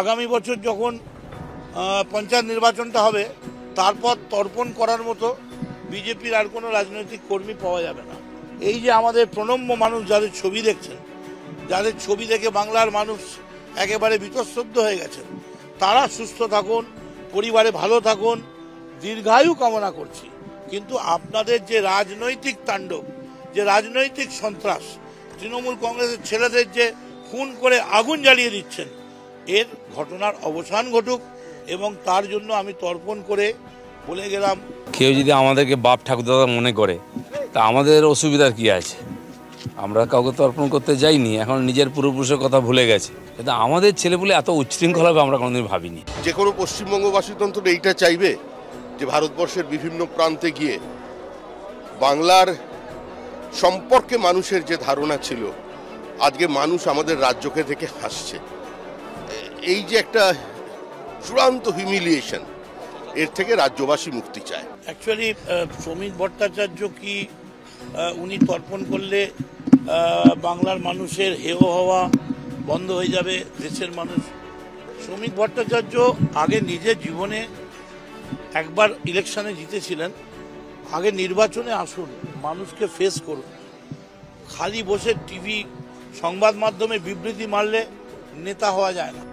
আগামী বছর যখন পঞ্চায়েত নির্বাচনটা হবে, তারপর তর্পণ করার মতো বিজেপির আর কোনো রাজনৈতিক কর্মী পাওয়া যাবে না। এই যে আমাদের প্রণম্য মানুষ যাদের ছবি দেখছেন, যাদের ছবি দেখে বাংলার মানুষ একেবারে বিতস্তব্ধ হয়ে গেছেন, তারা সুস্থ থাকুন, পরিবারে ভালো থাকুন, দীর্ঘায়ু কামনা করছি। কিন্তু আপনাদের যে রাজনৈতিক তাণ্ডব, যে রাজনৈতিক সন্ত্রাস, তৃণমূল কংগ্রেসের ছেলেদের যে খুন করে আগুন জ্বালিয়ে দিচ্ছেন এর ঘটনার অবসান ঘটুক এবং তার জন্য আমি তর্পণ করে বলে গেলাম কেউ যদি আমাদেরকে বাপ ঠাকুরদাদা মনে করে তা আমাদের অসুবিধার কি আছে? আমরা কাউকে তর্পণ করতে যাইনি এখন নিজের পূর্বপুরুষের কথা ভুলে গেছে। কিন্তু আমাদের ছেলেপুলে এত উচ্ছৃঙ্খল হবে আমরা কোনোদিন ভাবিনি। যে কোনো পশ্চিমবঙ্গবাসী তো অন্তত এইটা চাইবে যে ভারতবর্ষের বিভিন্ন প্রান্তে গিয়ে বাংলার সম্পর্কে মানুষের যে ধারণা ছিল আজকে মানুষ আমাদের রাজ্যকে থেকে হাসছে। এই যে একটা চূড়ান্ত হিউমিলিয়েশন এর থেকে রাজ্যবাসী মুক্তি চায়। অ্যাকচুয়ালি শ্রমিক ভট্টাচার্য কি উনি তর্পণ করলে বাংলার মানুষের হেয় হওয়া বন্ধ হয়ে যাবে, দেশের মানুষ? শ্রমিক ভট্টাচার্য আগে নিজের জীবনে একবার ইলেকশনে জিতেছিলেন, আগে নির্বাচনে আসুন, মানুষকে ফেস করুন। খালি বসে টিভি সংবাদ মাধ্যমে বিবৃতি মারলে নেতা হওয়া যায় না।